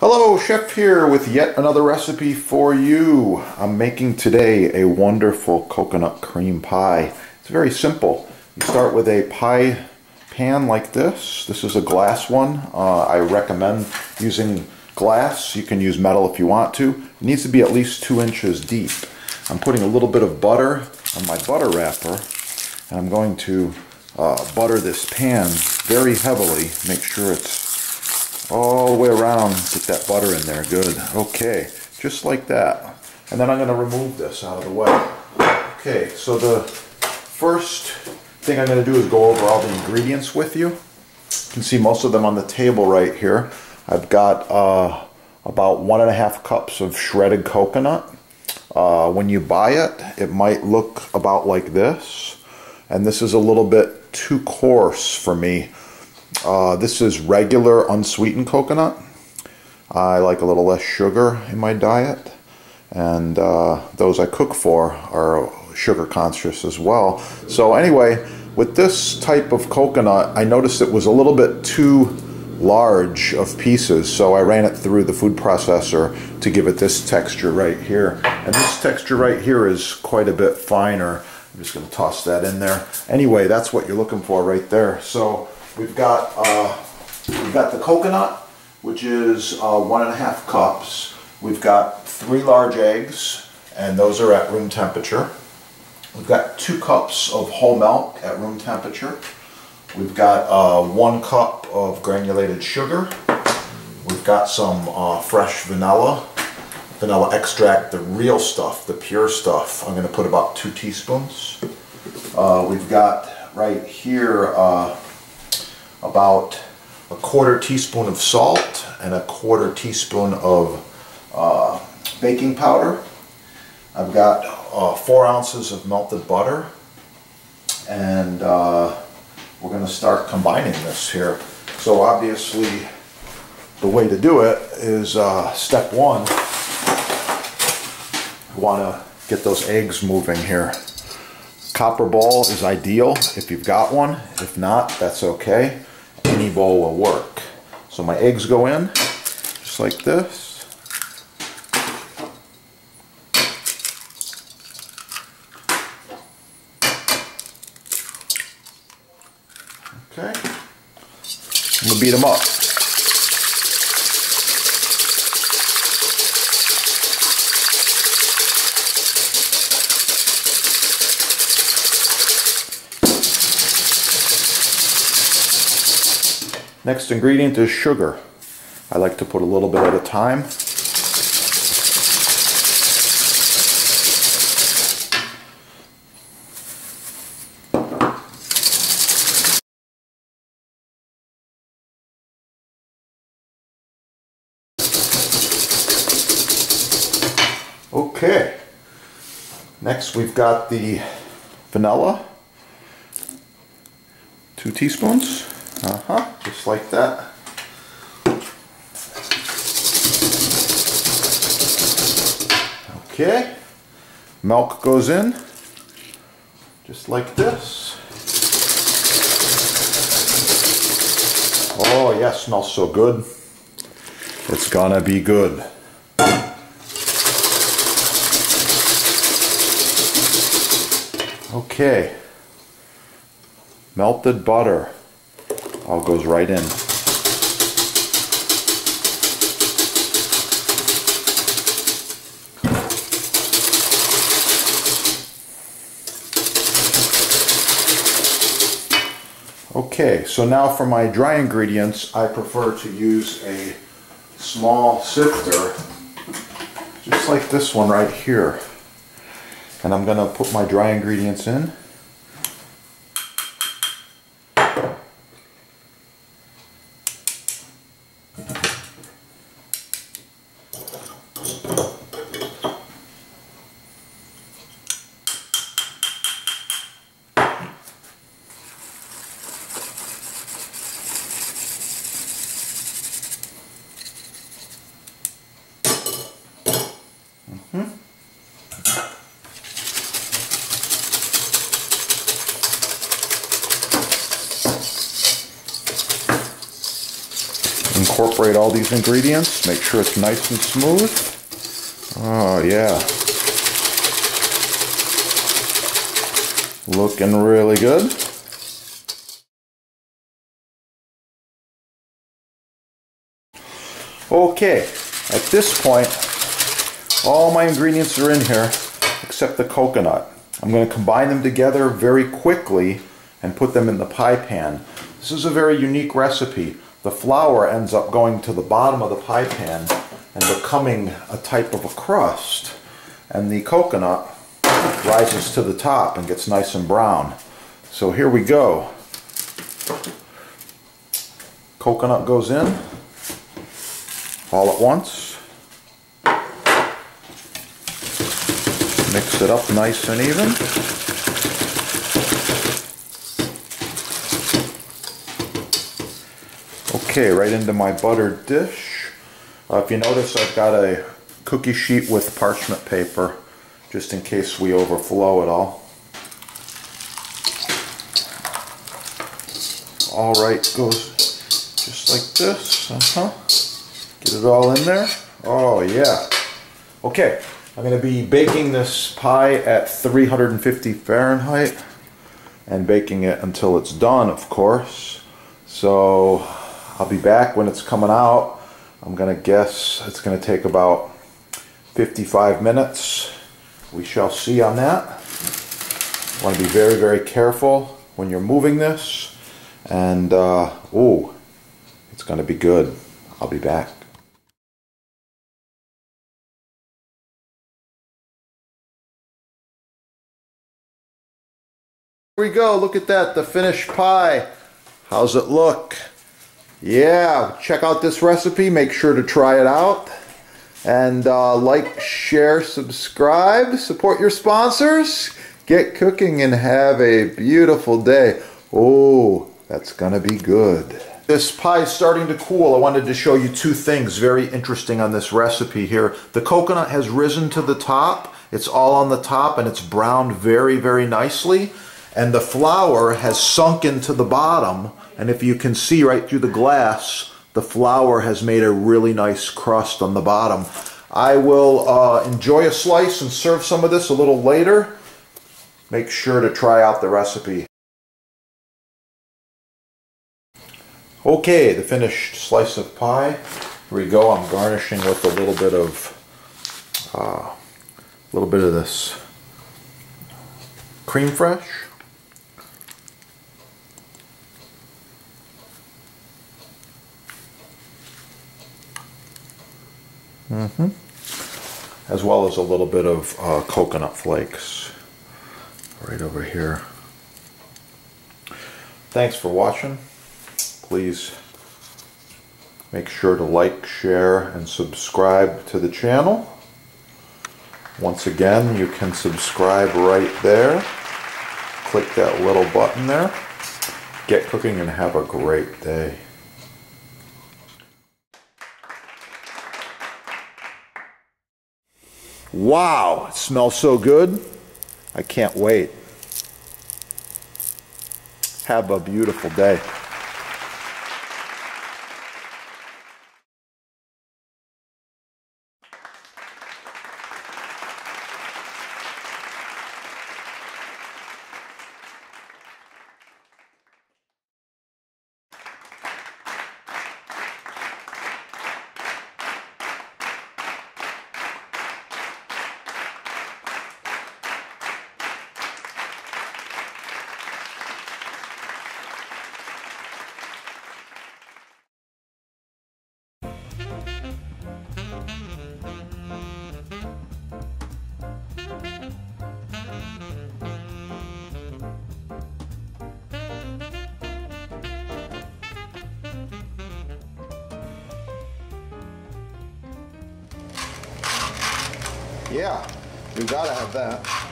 Hello, Chef here with yet another recipe for you. I'm making today a wonderful coconut cream pie. It's very simple. You start with a pie pan like this. This is a glass one. Uh, I recommend using glass. You can use metal if you want to. It needs to be at least two inches deep. I'm putting a little bit of butter on my butter wrapper and I'm going to uh, butter this pan very heavily. Make sure it's all the way around, get that butter in there, good. Okay, just like that. And then I'm gonna remove this out of the way. Okay, so the first thing I'm gonna do is go over all the ingredients with you. You can see most of them on the table right here. I've got uh, about one and a half cups of shredded coconut. Uh, when you buy it, it might look about like this. And this is a little bit too coarse for me. Uh, this is regular unsweetened coconut. I like a little less sugar in my diet. And uh, those I cook for are sugar conscious as well. So anyway, with this type of coconut, I noticed it was a little bit too large of pieces, so I ran it through the food processor to give it this texture right here. And this texture right here is quite a bit finer. I'm just going to toss that in there. Anyway, that's what you're looking for right there. So We've got uh, we've got the coconut, which is uh, one and a half cups. We've got three large eggs, and those are at room temperature. We've got two cups of whole milk at room temperature. We've got uh, one cup of granulated sugar. We've got some uh, fresh vanilla, vanilla extract, the real stuff, the pure stuff. I'm going to put about two teaspoons. Uh, we've got right here uh, about a quarter teaspoon of salt and a quarter teaspoon of uh, baking powder. I've got uh, four ounces of melted butter and uh, we're going to start combining this here. So obviously the way to do it is uh, step one, you want to get those eggs moving here. Copper bowl is ideal if you've got one. If not, that's okay any bowl will work. So my eggs go in, just like this. Okay. I'm gonna beat them up. Next ingredient is sugar. I like to put a little bit at a time. Okay, next we've got the vanilla, two teaspoons. Uh-huh, just like that. Okay, milk goes in, just like this. Oh yes, smells so good. It's gonna be good. Okay, melted butter all goes right in. Okay, so now for my dry ingredients, I prefer to use a small sifter, just like this one right here. And I'm to put my dry ingredients in. Incorporate all these ingredients. Make sure it's nice and smooth. Oh yeah. Looking really good. Okay, at this point, all my ingredients are in here except the coconut. I'm going to combine them together very quickly and put them in the pie pan. This is a very unique recipe. The flour ends up going to the bottom of the pie pan and becoming a type of a crust. And the coconut rises to the top and gets nice and brown. So here we go. Coconut goes in all at once. Mix it up nice and even. Okay, right into my buttered dish. Uh, if you notice, I've got a cookie sheet with parchment paper, just in case we overflow it all. All right, goes just like this. Uh-huh. Get it all in there. Oh yeah. Okay, I'm to be baking this pie at 350 Fahrenheit and baking it until it's done, of course. So I'll be back when it's coming out. I'm to guess it's to take about 55 minutes. We shall see on that. want to be very, very careful when you're moving this. And, uh, oh, it's to be good. I'll be back. Here we go. Look at that. The finished pie. How's it look? Yeah, check out this recipe. Make sure to try it out. And uh, like, share, subscribe. Support your sponsors. Get cooking and have a beautiful day. Oh, that's going to be good. This pie is starting to cool. I wanted to show you two things very interesting on this recipe here. The coconut has risen to the top. It's all on the top and it's browned very, very nicely and the flour has sunk into the bottom and if you can see right through the glass the flour has made a really nice crust on the bottom. I will uh, enjoy a slice and serve some of this a little later. Make sure to try out the recipe. Okay the finished slice of pie. Here we go. I'm garnishing with a little bit of uh, a little bit of this. Crème fraîche Mm -hmm. As well as a little bit of uh, coconut flakes right over here. Thanks for watching. Please make sure to like, share, and subscribe to the channel. Once again, you can subscribe right there. Click that little button there. Get cooking and have a great day. Wow, it smells so good. I can't wait. Have a beautiful day. Yeah, you gotta have that.